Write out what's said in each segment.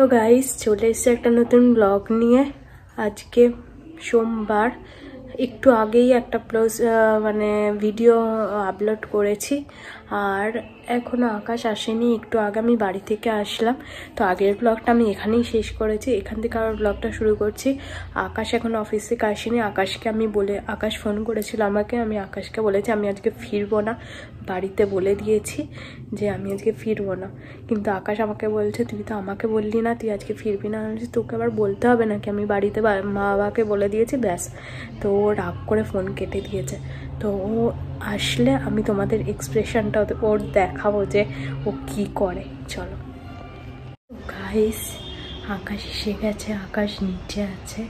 তো গাইস চলে এসছে একটা নতুন ব্লগ নিয়ে আজকে সোমবার একটু আগেই একটা প্লাস মানে ভিডিও আপলোড করেছি। আর এখনও আকাশ আসেনি, একটু আগে আমি বাড়ি থেকে আসলাম। তো আগের ব্লগটা আমি এখানেই শেষ করেছি। এখান থেকে আবার ব্লগটা শুরু করছি। আকাশ এখন অফিস থেকে আসেনি। আকাশকে আমি বলে, আকাশ ফোন করেছিল আমাকে। আমি আকাশকে বলেছি, আমি আজকে ফিরবো না। বাড়িতে বলে দিয়েছি যে, আমি আজকে ফিরবো না। কিন্তু আকাশ আমাকে বলছে, তুই তো আমাকে বললি না, তুই আজকে ফিরবি না। আমি তোকে আবার বলতে হবে নাকি? আমি বাড়িতে মা বাবাকে বলে দিয়েছি, ব্যাস। তো রাগ করে ফোন কেটে দিয়েছে। তো ও আসলে আমি তোমাদের এক্সপ্রেশনটা ওর দেখাবো যে ও কি করে। চলো। গাইস আকাশ এসে গেছে, আকাশ নিচে আছে।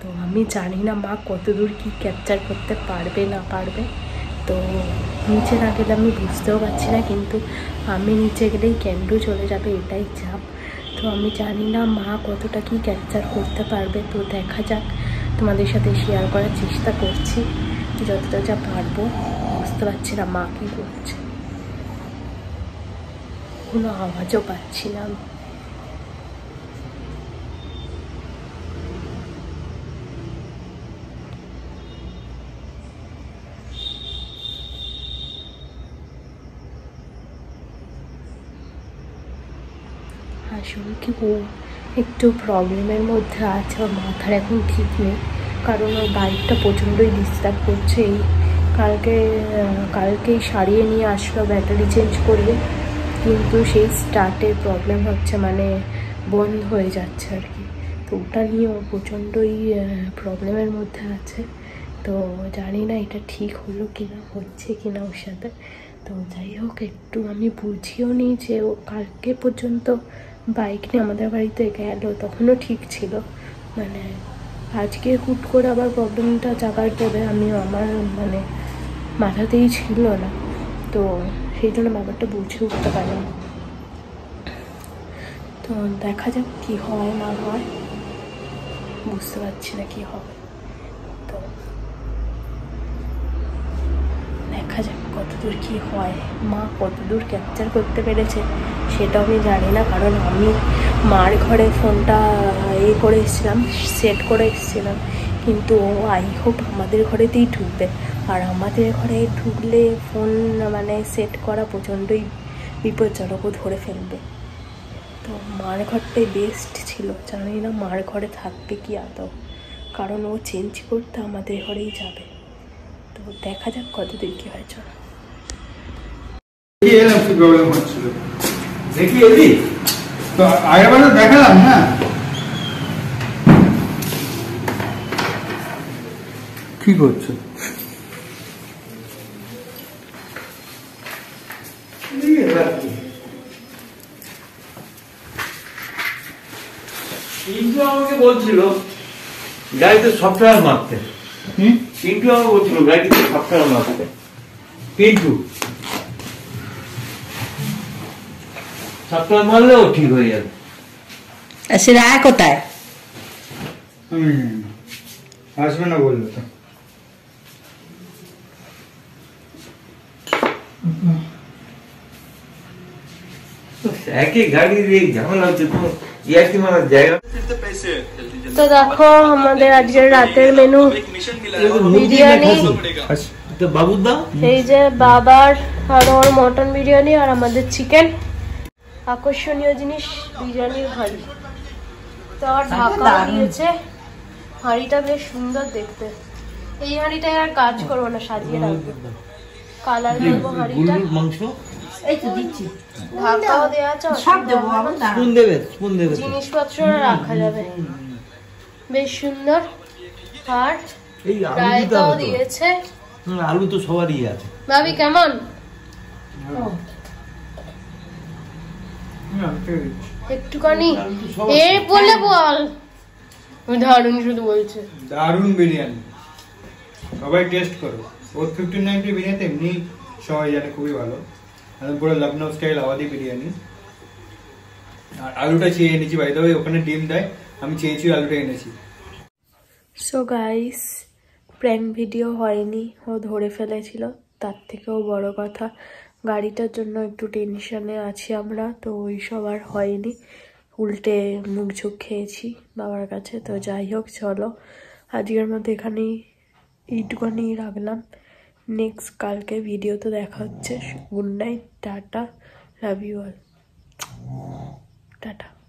তো আমি জানি না মা কতদূর কি ক্যাপচার করতে পারবে না পারবে। তো নিচে না গেলে আমি বুঝতেও পারছি না, কিন্তু আমি নিচে গেলেই ক্যান্ডু চলে যাবে, এটাই চাপ। তো আমি জানি না মা কতটা কি ক্যাপচার করতে পারবে, তো দেখা যাক। তোমাদের সাথে শেয়ার করার চেষ্টা করছি। যতটা যা পারব, বুঝতে পারছি না মা কী করছে। কোনো আওয়াজও পাচ্ছি না আসলে কি ও একটু প্রবলেমের মধ্যে আছে, ওর মাথার এখন ঠিক নেই। কারণ ওর বাইকটা প্রচণ্ডই ডিস্টার্ব করছে এই। কালকে কালকেই সারিয়ে নিয়ে আসলো ব্যাটারি চেঞ্জ করিয়ে। কিন্তু সেই স্টার্টের প্রবলেম হচ্ছে মানে বন্ধ হয়ে যাচ্ছে আর কি। তো ওটা নিয়ে ও প্রচণ্ডই প্রবলেমের মধ্যে আছে। তো জানি না এটা ঠিক হলো কি না হচ্ছে কি না ওর সাথে। তো যাই হোক, একটু আমি বুঝিও নি যে ও কালকে পর্যন্ত বাইক নিয়ে আমাদের বাড়িতে গেল, তখনও ঠিক ছিল। মানে আজকে হুট করে আবার প্রবলেমটা জাগার পরে আমি আমার মানে মাথাতেই ছিল না। তো সেই জন্য ব্যাপারটা বুঝে উঠতে পারলাম তো দেখা যাক কি হয়, না হয়। বুঝতে পারছি না কি হবে তো দেখা যাক কতদূর কি হয়, মা কতদূর ক্যাপচার করতে পেরেছে সেটাও আমি জানি না, কারণ আমি মার ঘরে ফোনটা এ করে এসেছিলাম সেট করে এসেছিলাম, কিন্তু ও আই হোপ আমাদের ঘরেতেই ঢুকবে। আর আমাদের ঘরে ঢুকলে ফোন মানে সেট করা প্রচণ্ডই বিপজ্জনক ও ধরে ফেলবে। তো মার ঘরটাই বেস্ট ছিল, জানি না মার ঘরে থাকবে কি আদৌ, কারণ ও চেঞ্জ করতে আমাদের ঘরেই যাবে। তো দেখা যাক কতদূর কী হয়, চলো। এলাম কি প্রবলেম হচ্ছিল? দেখি এলি? তো আগেরবার দেখালাম না? কি করছ? চিন্টু আমাকে বলছিল গাড়িতে সফটওয়্যার মারতে। হুম? আমাকে বলছিল গাড়িতে সফটওয়্যার মারতে। পিন্টু? সফটওয়্যার মারলেও ঠিক হয়ে যাবে আর সে রায় কোথায় হুম আসবে না বলল তো একই গাড়ির এই ঝামেলা হচ্ছে কোনো ইয়ার্কি মারার জায়গা তো দেখো আমাদের আজকের রাতের মেনু বিরিয়ানি তো বাবুর দাও এই যে বাবার আর ওর মটন বিরিয়ানি আর আমাদের চিকেন আকর্ষণীয় জিনিস বিরিয়ানির হাঁড়ি। তো আর ঢাকা দিয়েছে হাঁড়িটা বেশ সুন্দর দেখতে। এই হাঁড়িটায় আর কাজ করব না সাজিয়ে রাখব। কালার করব হাঁড়িটা। মাংস? এই তো দিচ্ছি। ঢাকাও দেওয়া আছে সব দেবো স্পুন দেবে স্পুন দেবে জিনিসপত্র রাখা যাবে। বেশ সুন্দর। আর এই আলু। দিয়েছে। আলু তো সবারই আছে। ভাবি কেমন। একটুখানি এ বলে বল। দারুণ শুধু বলছে। দারুণ বিরিয়ানি। সবাই টেস্ট করো। ওর ফিফটিন নাইনটি বিরিয়ানি এমনি সবাই জানে খুবই ভালো। একদম পুরো লখনৌ স্টাইল আওয়াদি বিরিয়ানি। আর আলুটা চেয়ে এনেছি বাই দ্য ওখানে ডিম দেয়। আমি চেয়েছি আলুটা এনেছি। সো গাইস প্র্যাঙ্ক ভিডিও হয়নি। ও ধরে ফেলেছিল। তার থেকেও বড় কথা। গাড়িটার জন্য একটু টেনশনে আছি আমরা, তো ওই সব আর হয়নি। উল্টে মুখ ঝুঁক খেয়েছি বাবার কাছে, তো যাই হোক, চলো। আজকের মধ্যে এখানেই এইটুখানি রাখলাম। নেক্সট কালকে ভিডিও তো দেখা হচ্ছে। Good night tata love you all tata.